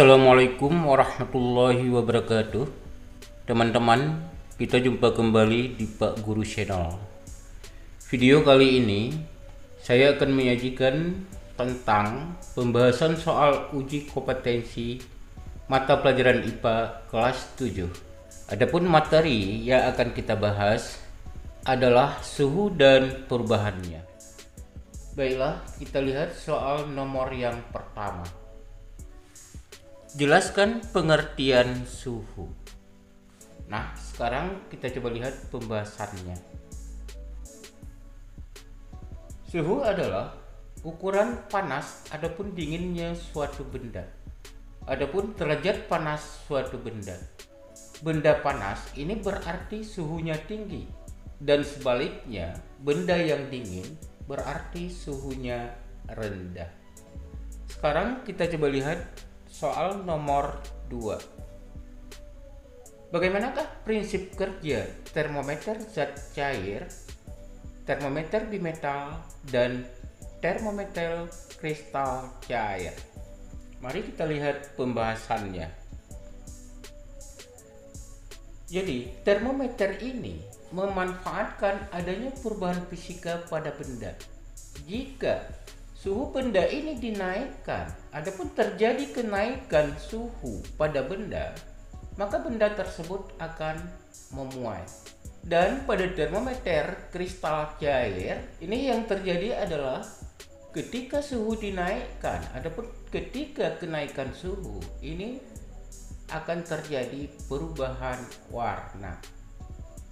Assalamualaikum warahmatullahi wabarakatuh. Teman-teman, kita jumpa kembali di Pak Guru Channel. Video kali ini, saya akan menyajikan tentang pembahasan soal uji kompetensi mata pelajaran IPA kelas 7 Adapun materi yang akan kita bahas adalah suhu dan perubahannya. Baiklah, kita lihat soal nomor yang pertama Jelaskan pengertian suhu. Nah, sekarang kita coba lihat pembahasannya. Suhu adalah ukuran panas adapun dinginnya suatu benda. Adapun derajat panas suatu benda. Benda panas ini berarti suhunya tinggi dan sebaliknya benda yang dingin berarti suhunya rendah. Sekarang kita coba lihat soal nomor 2. Bagaimanakah prinsip kerja termometer zat cair, termometer bimetal, dan termometer kristal cair? Mari kita lihat pembahasannya. Jadi, termometer ini memanfaatkan adanya perubahan fisika pada benda. Jika Suhu benda ini dinaikkan, adapun terjadi kenaikan suhu pada benda, maka benda tersebut akan memuai. Dan pada termometer kristal cair, ini yang terjadi adalah ketika suhu dinaikkan, adapun ketika kenaikan suhu, ini akan terjadi perubahan warna.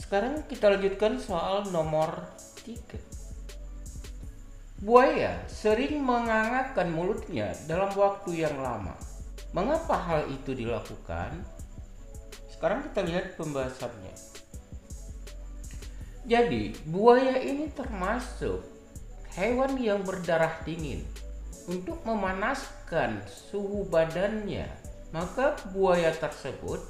Sekarang kita lanjutkan soal nomor 3. Buaya sering mengangakkan mulutnya dalam waktu yang lama. Mengapa hal itu dilakukan? Sekarang kita lihat pembahasannya. Jadi, buaya ini termasuk hewan yang berdarah dingin. Untuk memanaskan suhu badannya, maka buaya tersebut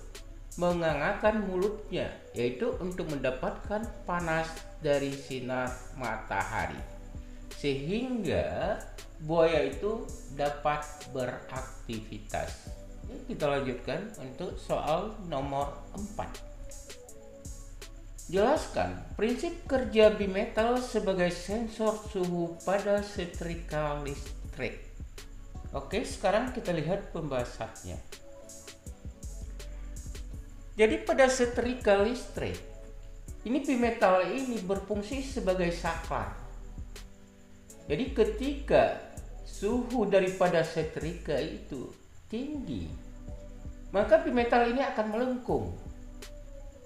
mengangakkan mulutnya, yaitu untuk mendapatkan panas dari sinar matahari sehingga buaya itu dapat beraktivitas. Kita lanjutkan untuk soal nomor 4. Jelaskan prinsip kerja bimetal sebagai sensor suhu pada setrika listrik. Oke, sekarang kita lihat pembahasannya. Jadi pada setrika listrik, ini bimetal ini berfungsi sebagai saklar jadi ketika suhu daripada setrika itu tinggi, maka bimetal ini akan melengkung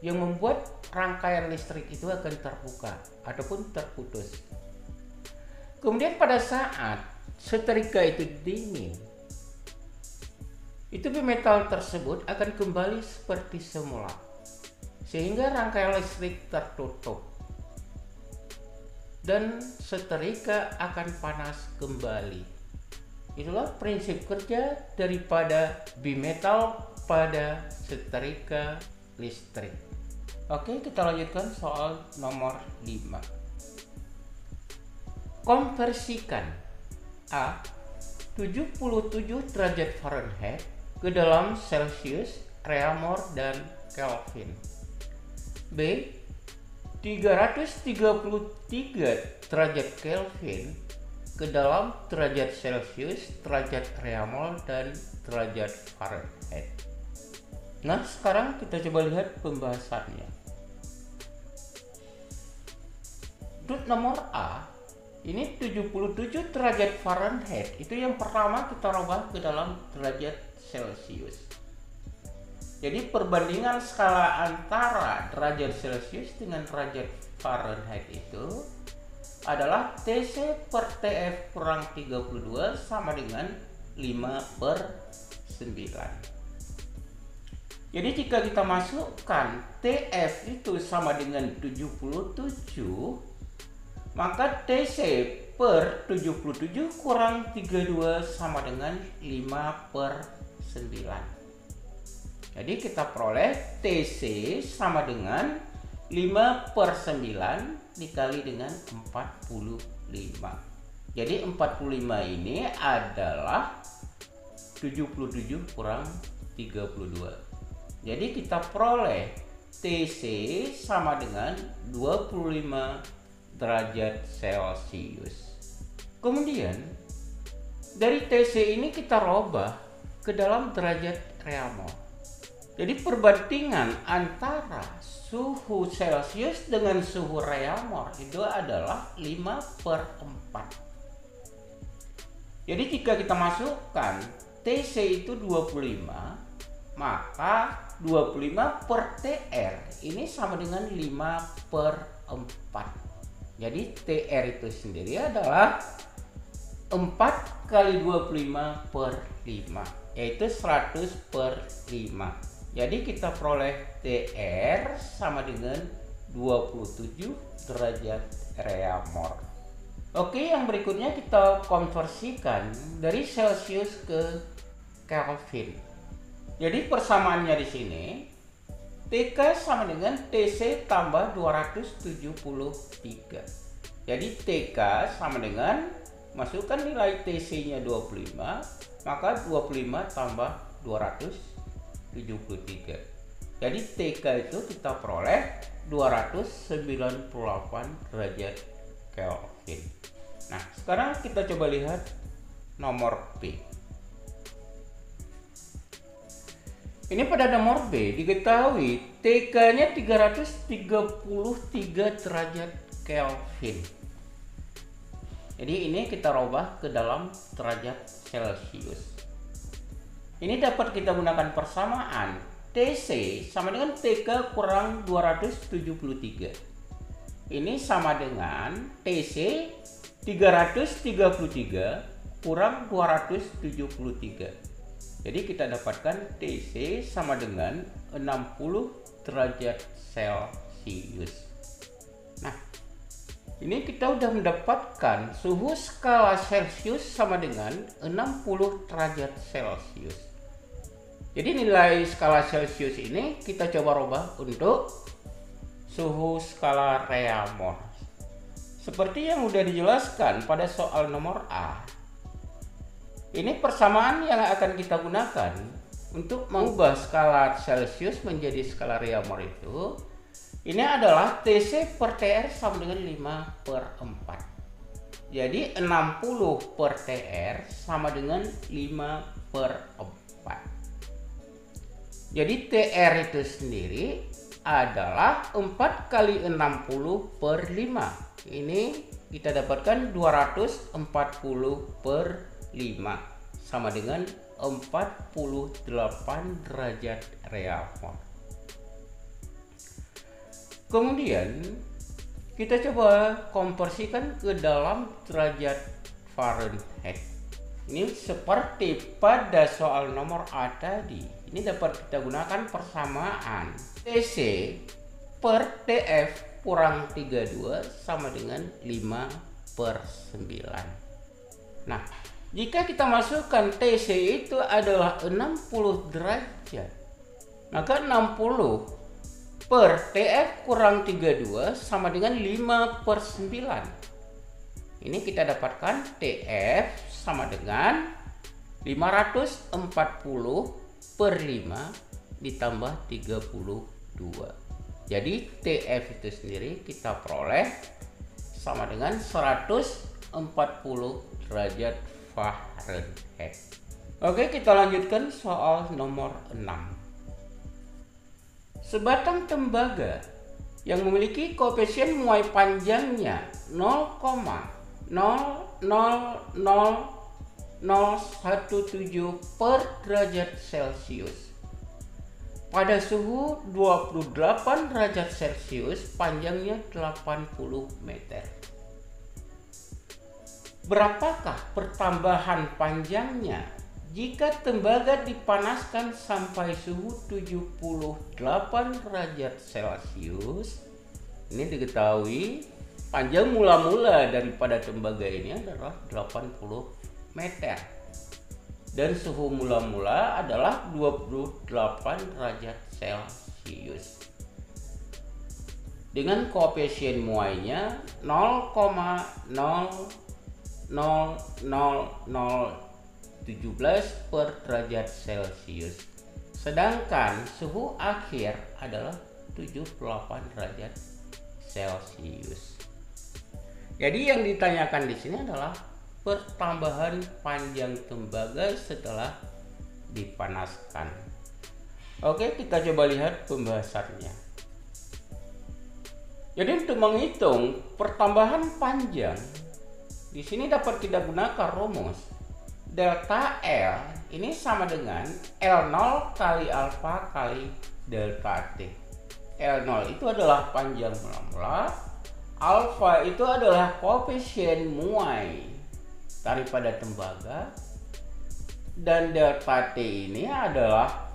yang membuat rangkaian listrik itu akan terbuka ataupun terputus. Kemudian pada saat setrika itu dingin, itu bimetal tersebut akan kembali seperti semula sehingga rangkaian listrik tertutup dan setrika akan panas kembali. Itulah prinsip kerja daripada bimetal pada setrika listrik. Oke, kita lanjutkan soal nomor 5. Konversikan A 77 derajat Fahrenheit ke dalam Celsius, Reaumur, dan Kelvin. B 333 derajat Kelvin ke dalam derajat Celcius, derajat Reaumur, dan derajat Fahrenheit. Nah, sekarang kita coba lihat pembahasannya. Untuk nomor A, ini 77 derajat Fahrenheit. Itu yang pertama kita rubah ke dalam derajat Celcius. Jadi perbandingan skala antara derajat Celcius dengan derajat Fahrenheit itu adalah TC per TF kurang 32 sama dengan 5 per 9. Jadi jika kita masukkan TF itu sama dengan 77 maka TC per 77 kurang 32 sama dengan 5 per 9. Jadi kita peroleh TC sama dengan 5 per 9 dikali dengan 45. Jadi 45 ini adalah 77 kurang 32 jadi kita peroleh TC sama dengan 25 derajat Celcius. Kemudian dari TC ini kita robah ke dalam derajat real jadi perbandingan antara suhu Celcius dengan suhu real itu adalah 5 per 4 jadi jika kita masukkan TC itu 25 maka 25 per TR ini sama dengan 5 per 4 jadi TR itu sendiri adalah 4 kali 25 per 5 yaitu 100 per 5 jadi kita peroleh TR sama dengan 27 derajat reamor Oke yang berikutnya kita konversikan dari Celsius ke Kelvin. Jadi persamaannya di sini TK sama dengan TC tambah 273. Jadi TK sama dengan masukkan nilai TC-nya 25, maka 25 tambah 273. Jadi TK itu kita peroleh 298 derajat Kelvin. Nah, sekarang kita coba lihat nomor B. Ini pada nomor B diketahui TK-nya 333 derajat Kelvin. Jadi ini kita rubah ke dalam derajat Celcius. Ini dapat kita gunakan persamaan TC sama dengan TK kurang 273. Ini sama dengan TC 333 kurang 273. Jadi kita dapatkan TC sama dengan 60 derajat Celcius. Nah, ini kita sudah mendapatkan suhu skala Celcius sama dengan 60 derajat Celcius. Jadi nilai skala Celcius ini kita coba rubah untuk suhu skala Reaumur. Seperti yang sudah dijelaskan pada soal nomor A, ini persamaan yang akan kita gunakan untuk mengubah skala Celsius menjadi skala Reaumur itu. Ini adalah TC per TR sama dengan 5 per 4 jadi 60 per TR sama dengan 5 per 4 jadi TR itu sendiri adalah 4 kali 60 per 5 ini kita dapatkan 240 per 5 sama dengan 48 derajat real Kemudian kita coba konversikan ke dalam derajat Fahrenheit. Ini seperti pada soal nomor A tadi. Ini dapat kita gunakan persamaan TC per TF kurang 32 sama dengan 5 per 9. Nah, jika kita masukkan TC itu adalah 60 derajat, maka 60 per TF kurang 32 sama dengan 5 per 9. Ini kita dapatkan TF sama dengan 540 per 5 ditambah 32. Jadi TF itu sendiri kita peroleh sama dengan 140 derajat Fahrenheit. Oke, kita lanjutkan soal nomor 6. Sebatang tembaga yang memiliki koefisien muai panjangnya 0,00017 per derajat Celcius pada suhu 28 derajat Celcius panjangnya 80 meter Berapakah pertambahan panjangnya jika tembaga dipanaskan sampai suhu 78 derajat Celcius? Ini diketahui panjang mula-mula daripada tembaga ini adalah 80 meter. Dan suhu mula-mula adalah 28 derajat Celcius. Dengan koefisien muainya 0,0 0003 17 per derajat Celcius. Sedangkan suhu akhir adalah 78 derajat Celcius. Jadi yang ditanyakan di sini adalah pertambahan panjang tembaga setelah dipanaskan. Oke, kita coba lihat pembahasannya. Jadi untuk menghitung pertambahan panjang di sini dapat kita gunakan rumus delta L ini sama dengan L0 kali alfa kali delta T. L0 itu adalah panjang mula-mula, alfa itu adalah koefisien muai daripada tembaga, dan delta T ini adalah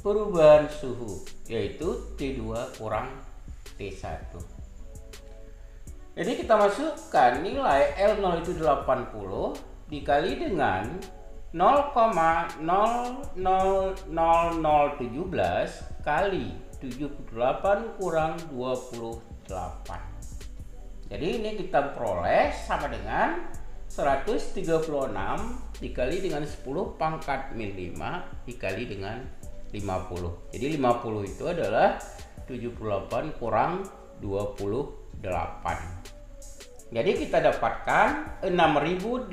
perubahan suhu, yaitu T2 kurang T1. Jadi kita masukkan nilai L0 itu 80 dikali dengan 0,00017 kali 78 kurang 28 jadi ini kita peroleh sama dengan 136 dikali dengan 10 pangkat min 5 dikali dengan 50 jadi 50 itu adalah 78 kurang 28 jadi kita dapatkan 6800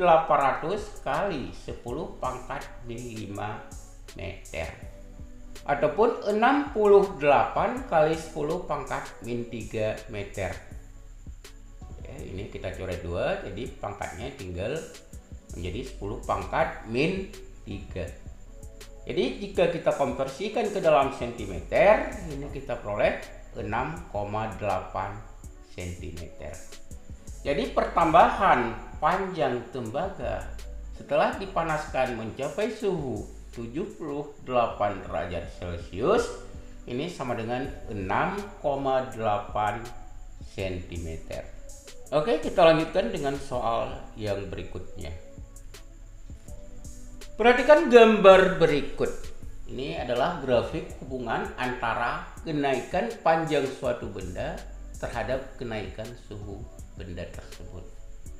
kali 10 pangkat min 5 meter. Ataupun 68 kali 10 pangkat min 3 meter. Ya, ini kita coret dua, jadi pangkatnya tinggal menjadi 10 pangkat min 3. Jadi jika kita konversikan ke dalam sentimeter, ini kita peroleh 6,8 cm. Jadi pertambahan panjang tembaga setelah dipanaskan mencapai suhu 78 derajat Celcius ini sama dengan 6,8 cm. Oke, kita lanjutkan dengan soal yang berikutnya. Perhatikan gambar berikut. Ini adalah grafik hubungan antara kenaikan panjang suatu benda terhadap kenaikan suhu benda tersebut.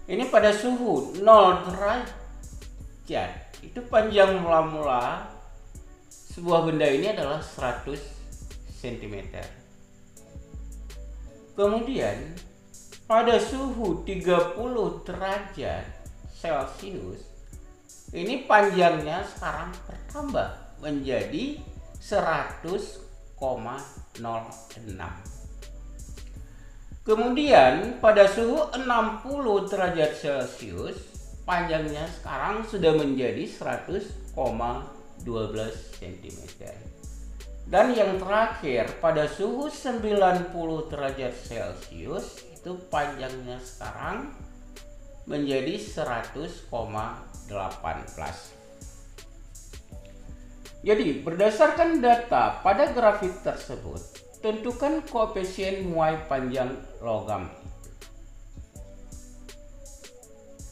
Ini pada suhu 0 derajat. Itu panjang mula-mula sebuah benda ini adalah 100 cm. Kemudian pada suhu 30 derajat Celcius ini panjangnya sekarang bertambah menjadi 100,06 Kemudian pada suhu 60 derajat Celcius panjangnya sekarang sudah menjadi 100,12 cm. Dan yang terakhir pada suhu 90 derajat Celcius itu panjangnya sekarang menjadi 100,18. Jadi berdasarkan data pada grafik tersebut Tentukan koefisien muai panjang logam.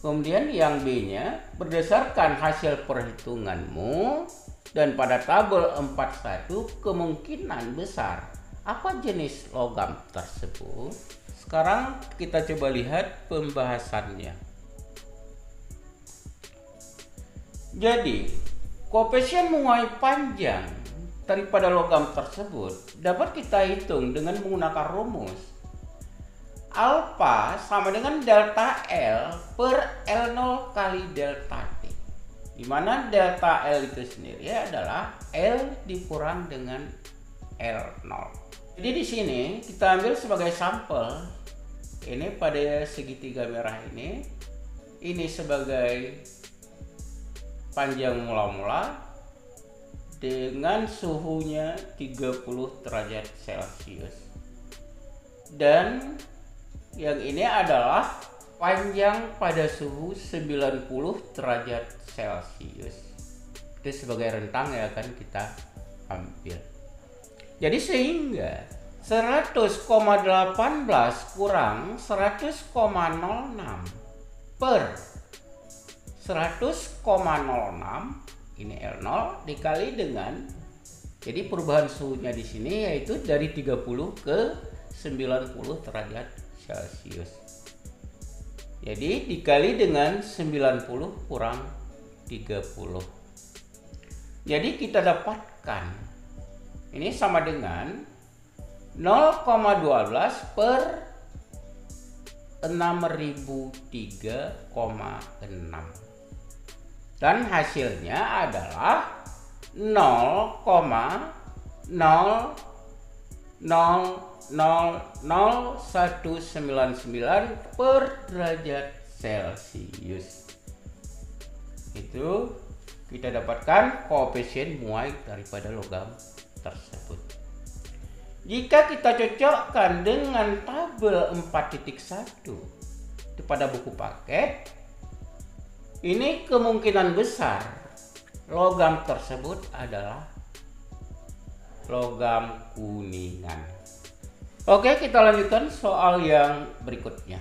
Kemudian yang B-nya berdasarkan hasil perhitunganmu dan pada tabel 41 kemungkinan besar apa jenis logam tersebut. Sekarang kita coba lihat pembahasannya. Jadi, koefisien muai panjang daripada logam tersebut dapat kita hitung dengan menggunakan rumus. Alfa sama dengan delta L per L0 kali delta T. Di mana delta L itu sendiri adalah L dikurang dengan L0 jadi di sini kita ambil sebagai sampel ini pada segitiga merah ini ini sebagai panjang mula-mula dengan suhunya 30 derajat Celcius. Dan yang ini adalah panjang pada suhu 90 derajat Celcius. Itu sebagai rentang ya kan kita ambil. Jadi sehingga 100,18 kurang 100,06 per 100,06 ini L0 dikali dengan jadi perubahan suhunya di sini yaitu dari 30 ke 90 derajat Celcius. Jadi dikali dengan 90 kurang Jadi kita dapatkan ini sama dengan 0,12 per 6003,6 dan hasilnya adalah 0,000199 per derajat Celcius. Itu kita dapatkan koefisien muai daripada logam tersebut jika kita cocokkan dengan tabel 4.1 pada buku paket ini kemungkinan besar logam tersebut adalah logam kuningan. Oke, kita lanjutkan soal yang berikutnya.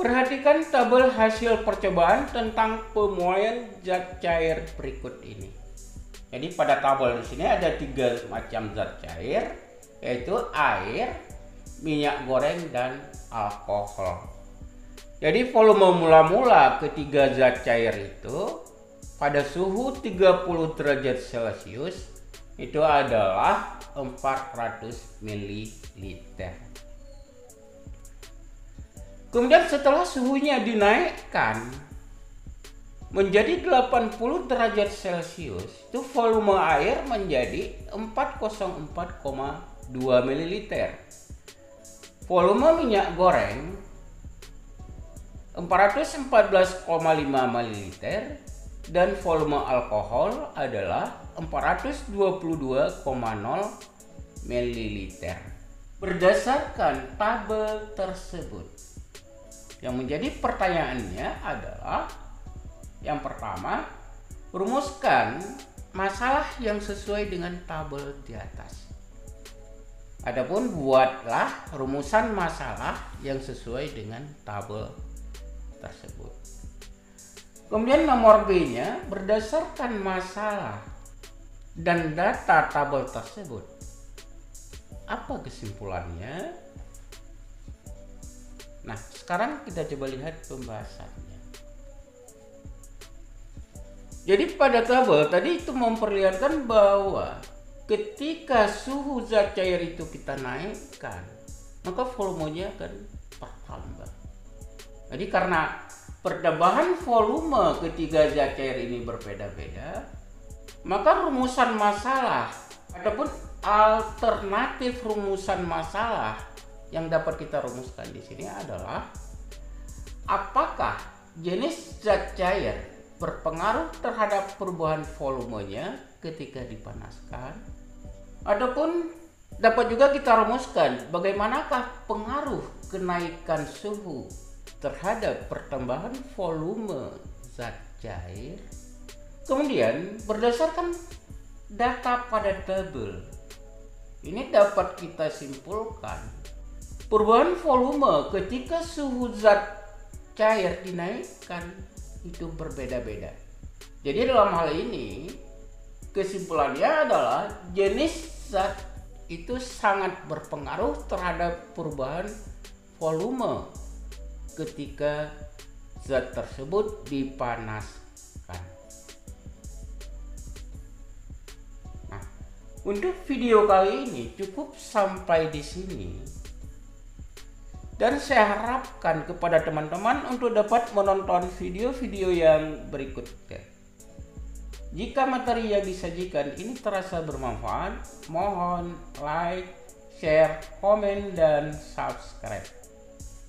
Perhatikan tabel hasil percobaan tentang pemuaian zat cair berikut ini. Jadi pada tabel di sini ada tiga macam zat cair, yaitu air, minyak goreng, dan alkohol. Jadi volume mula-mula ketiga zat cair itu pada suhu 30 derajat Celcius itu adalah 400 ml. Kemudian setelah suhunya dinaikkan menjadi 80 derajat Celcius, itu volume air menjadi 404,2 ml. Volume minyak goreng 414,5 ml dan volume alkohol adalah 422,0 ml. Berdasarkan tabel tersebut, yang menjadi pertanyaannya adalah yang pertama, rumuskan masalah yang sesuai dengan tabel di atas. Adapun buatlah rumusan masalah yang sesuai dengan tabel tersebut. Kemudian nomor B-nya berdasarkan masalah dan data tabel tersebut. Apa kesimpulannya? Nah, sekarang kita coba lihat pembahasannya. Jadi pada tabel tadi itu memperlihatkan bahwa ketika suhu zat cair itu kita naikkan, maka volumenya akan bertambah. Jadi karena pertambahan volume ketiga zat cair ini berbeda-beda, maka rumusan masalah ataupun alternatif rumusan masalah yang dapat kita rumuskan di sini adalah apakah jenis zat cair berpengaruh terhadap perubahan volumenya ketika dipanaskan ataupun dapat juga kita rumuskan bagaimanakah pengaruh kenaikan suhu terhadap pertambahan volume zat cair. Kemudian berdasarkan data pada tabel ini dapat kita simpulkan perubahan volume ketika suhu zat cair dinaikkan itu berbeda-beda. Jadi dalam hal ini kesimpulannya adalah jenis zat itu sangat berpengaruh terhadap perubahan volume ketika zat tersebut dipanaskan. Nah, untuk video kali ini cukup sampai di sini. Dan saya harapkan kepada teman-teman untuk dapat menonton video-video yang berikutnya. Jika materi yang disajikan ini terasa bermanfaat, mohon like, share, komen, dan subscribe.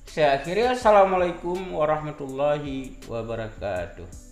Saya akhiri Assalamualaikum warahmatullahi wabarakatuh.